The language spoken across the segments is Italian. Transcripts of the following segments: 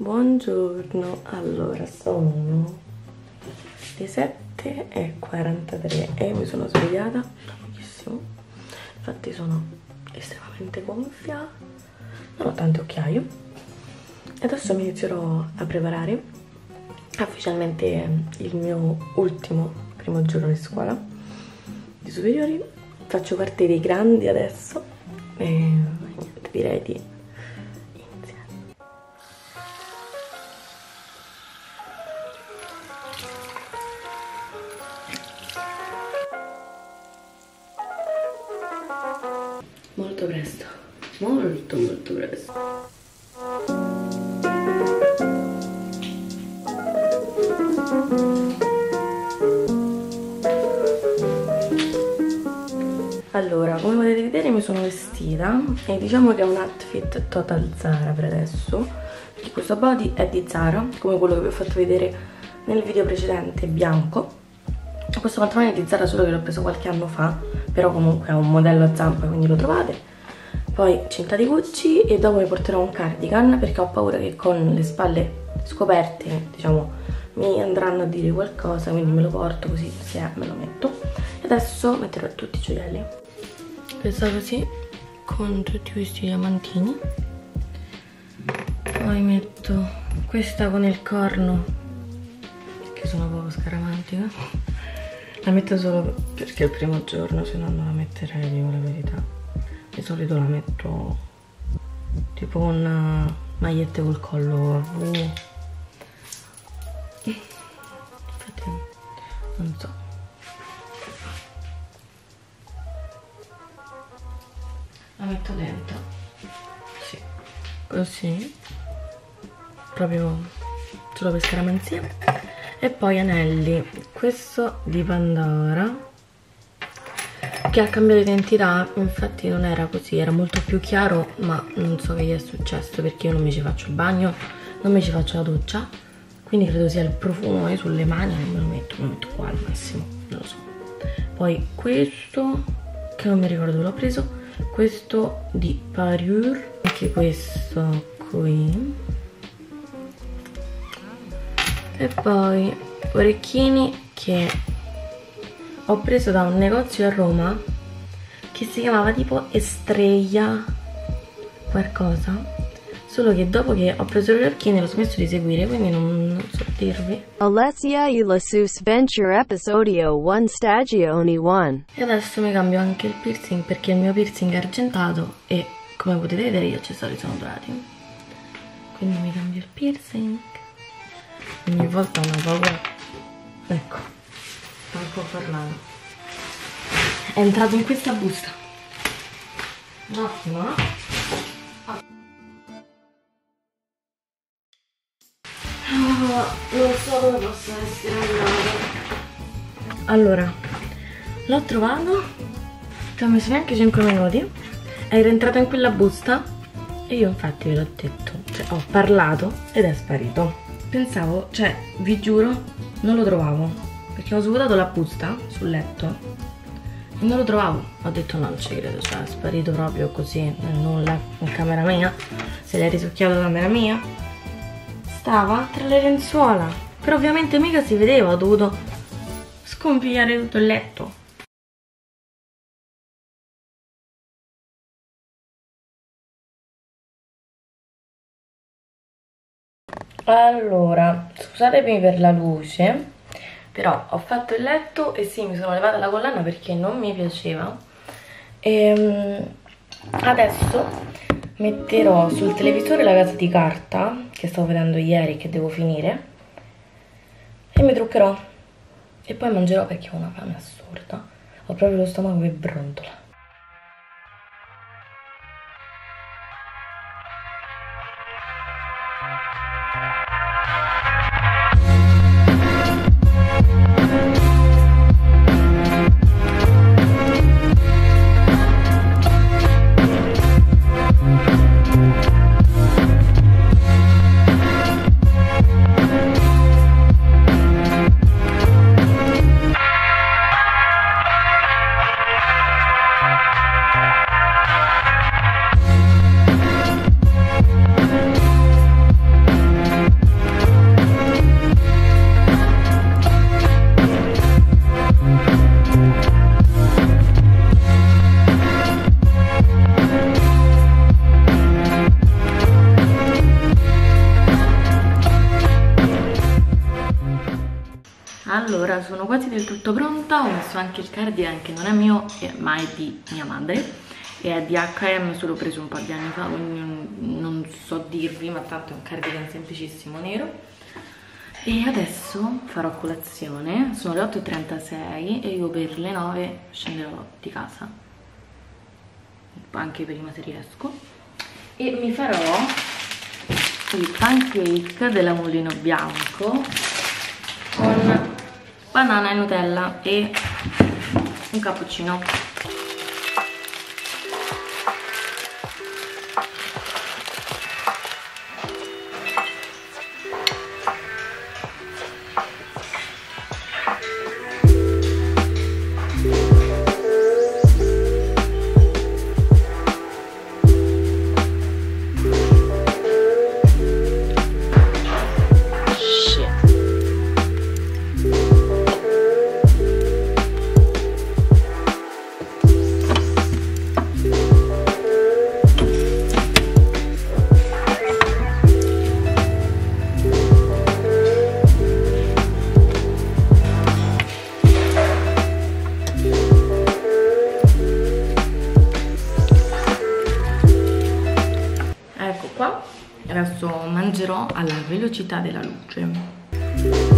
Buongiorno, allora sono le 7 e 43 e mi sono svegliata. Da pochissimo, infatti sono estremamente gonfia, non ho tante occhiaie e adesso mi inizierò a preparare ufficialmente il mio ultimo primo giorno di scuola di superiori, faccio parte dei grandi adesso. E niente, direi di Molto presto, molto molto presto. Allora, come potete vedere mi sono vestita e diciamo che è un outfit total Zara per adesso perché questo body è di Zara, come quello che vi ho fatto vedere nel video precedente, bianco questo pantalone è di Zara solo che l'ho preso qualche anno fa però comunque è un modello a zampa quindi lo trovate. Poi cinta di Gucci e dopo mi porterò un cardigan perché ho paura che con le spalle scoperte diciamo mi andranno a dire qualcosa quindi me lo porto così se me lo metto. E adesso metterò tutti i gioielli. Presa così con tutti questi diamantini. Poi metto questa con il corno che sono proprio scaramantica la metto solo perché è il primo giorno, se no non la metterei, dico la verità. Di solito la metto tipo con magliette col collo a V. Infatti non so. La metto dentro. Sì. Così. Proprio solo per scaramanzia e poi anelli. Questo di Pandora che ha cambiato identità infatti non era così era molto più chiaro ma non so che gli è successo perché io non mi ci faccio il bagno non mi ci faccio la doccia. Quindi credo sia il profumo io sulle mani non me lo metto me lo metto qua al massimo non lo so. Poi questo che non mi ricordo dove l'ho preso. Questo di Parure anche questo qui e poi orecchini che ho preso da un negozio a Roma che si chiamava tipo Estrella qualcosa solo che dopo che ho preso gli orecchini l'ho smesso di seguire quindi non, non so dirvi. Alessia Ulasus Venture Episodio 1 Stagione 1 e adesso mi cambio anche il piercing perché il mio piercing è argentato e come potete vedere gli accessori sono dorati quindi mi cambio il piercing ogni volta una paura ecco. Sto parlando è entrato in questa busta. Un attimo no? oh, non so dove possa essere andato allora l'ho trovato. Ci ho messo neanche 5 minuti. È rientrato in quella busta. E io infatti ve l'ho detto. Cioè ho parlato ed è sparito pensavo, cioè, vi giuro, non lo trovavo. Perché ho svuotato la busta sul letto e non lo trovavo. Ho detto no, non ci credo, cioè è sparito proprio così, nulla, in camera mia. Se l'hai risucchiato in camera mia. Stava tra le lenzuola. Però ovviamente mica si vedeva, ho dovuto scompigliare tutto il letto. Allora, scusatemi per la luce, però ho fatto il letto e sì, mi sono levata la collana perché non mi piaceva. E adesso metterò sul televisore la casa di carta, che stavo vedendo ieri che devo finire, e mi truccherò. E poi mangerò perché ho una fame assurda. Ho proprio lo stomaco che brontola. Sono quasi del tutto pronta ho messo anche il cardigan che non è mio ma è di mia madre e è di H&M solo preso un po' di anni fa quindi non, so dirvi ma tanto è un cardigan semplicissimo nero. E adesso farò colazione sono le 8.36 e io per le 9 scenderò di casa. Anche prima se riesco. E mi farò il pancake della Mulino Bianco banana e nutella e un cappuccino mangerò alla velocità della luce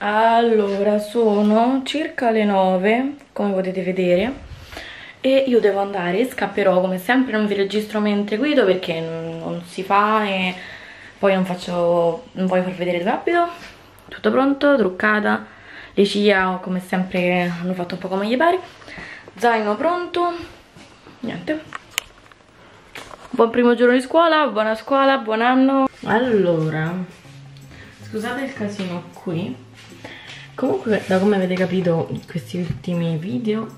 Allora, sono circa le 9, come potete vedere, e io devo andare, scapperò come sempre, non vi registro mentre guido perché non si fa e poi non faccio, non voglio far vedere rapido. Tutto pronto, truccata, le ciglia come sempre hanno fatto un po' come gli pare, zaino pronto, niente. Buon primo giorno di scuola, buona scuola, buon anno. Allora, scusate il casino qui, Comunque, da come avete capito in questi ultimi video,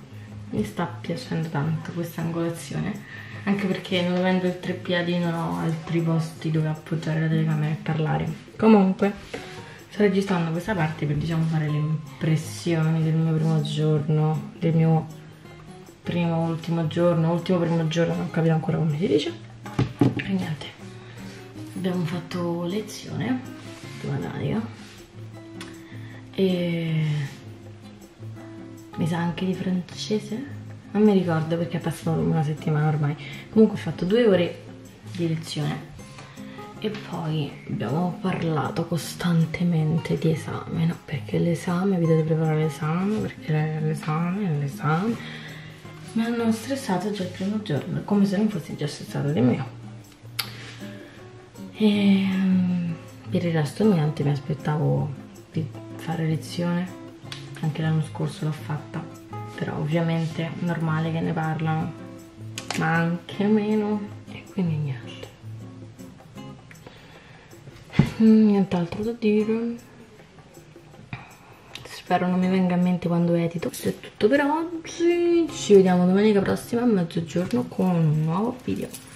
mi sta piacendo tanto questa angolazione. Anche perché non avendo il treppiedi non ho altri posti dove appoggiare la telecamera e parlare. Comunque, sto registrando questa parte per diciamo fare le impressioni del mio primo giorno, del mio primo ultimo giorno, ultimo primo giorno, non capito ancora come si dice. E niente, abbiamo fatto lezione matematica e mi sa anche di francese? Non mi ricordo perché è passata una settimana ormai. Comunque ho fatto due ore di lezione. E poi abbiamo parlato costantemente di esame no? perché l'esame vi dovete preparare l'esame perché l'esame l'esame. Mi hanno stressato già il primo giorno come se non fossi già stressato di mio e per il resto niente mi aspettavo di fare lezione. Anche l'anno scorso l'ho fatta però ovviamente è normale che ne parlano ma anche meno e quindi niente. Mm, nient'altro da dire. Spero non mi venga a mente quando edito. Questo è tutto per oggi. Ci vediamo domenica prossima a mezzogiorno con un nuovo video